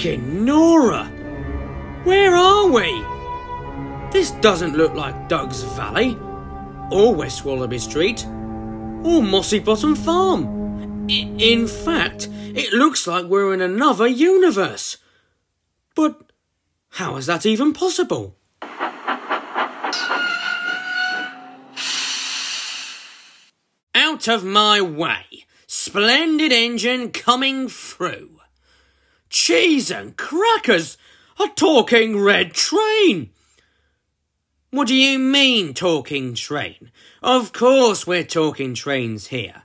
Blinking Nora! Where are we? This doesn't look like Doug's Valley, or West Wallaby Street, or Mossy Bottom Farm. I- in fact, it looks like we're in another universe. But how is that even possible? Out of my way! Splendid engine coming through. Cheese and crackers! A talking red train! What do you mean, talking train? Of course we're talking trains here.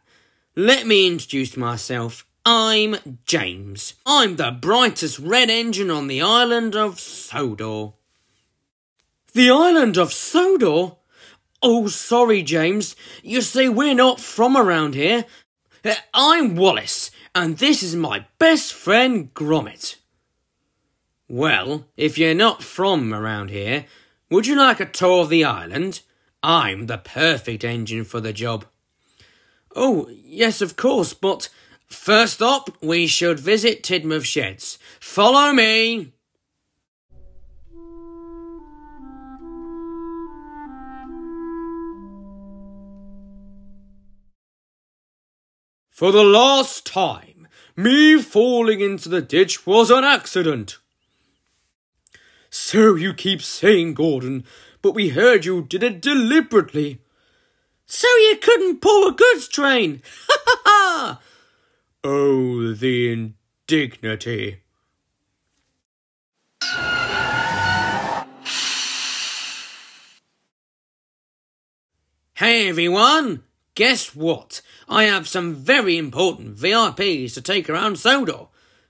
Let me introduce myself. I'm James. I'm the brightest red engine on the island of Sodor. The island of Sodor? Oh, sorry, James. You see, we're not from around here. Uh, I'm Wallace, and this is my best friend Gromit. Well, if you're not from around here, would you like a tour of the island? I'm the perfect engine for the job. Oh, yes, of course, but first up, we should visit Tidmouth Sheds. Follow me! For the last time, me falling into the ditch was an accident. So you keep saying, Gordon, but we heard you did it deliberately. So you couldn't pull a goods train? Ha ha ha! Oh, the indignity. Hey everyone! Guess what? I have some very important VIPs to take around Sodor.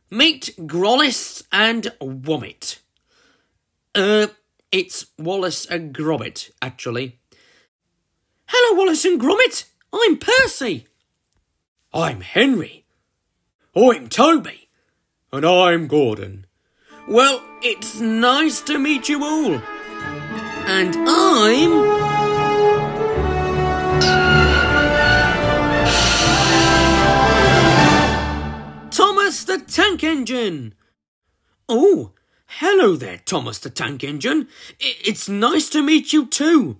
Meet Grollis and Womit. Uh, it's Wallace and Gromit, actually. Hello, Wallace and Gromit. I'm Percy. I'm Henry. I'm Toby. And I'm Gordon. Well, it's nice to meet you all. And I'm. Tank Engine. Oh, hello there, Thomas the Tank Engine. It's nice to meet you too.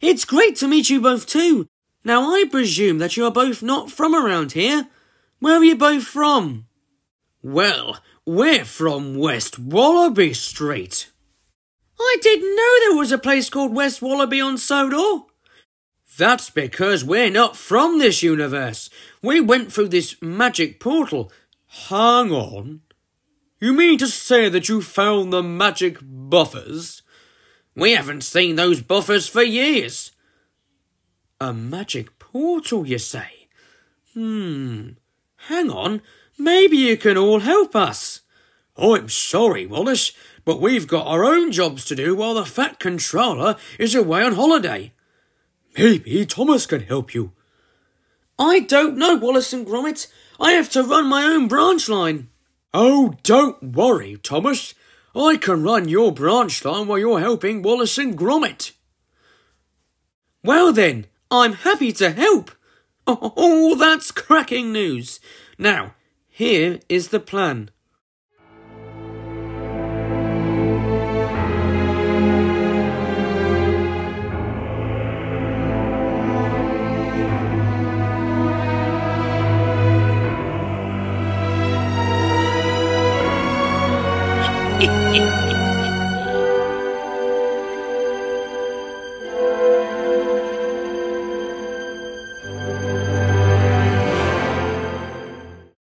It's great to meet you both too. Now, I presume that you are both not from around here. Where are you both from? Well, we're from West Wallaby Street. I didn't know there was a place called West Wallaby on Sodor. That's because we're not from this universe. We went through this magic portal. Hang on. You mean to say that you found the magic buffers? We haven't seen those buffers for years. A magic portal, you say? Hmm. Hang on. Maybe you can all help us. Oh, I'm sorry, Wallace, but we've got our own jobs to do while the Fat Controller is away on holiday. Maybe Thomas can help you. I don't know, Wallace and Gromit. I have to run my own branch line. Oh, don't worry, Thomas. I can run your branch line while you're helping Wallace and Gromit. Well then, I'm happy to help. Oh, that's cracking news. Now, here is the plan. Bye.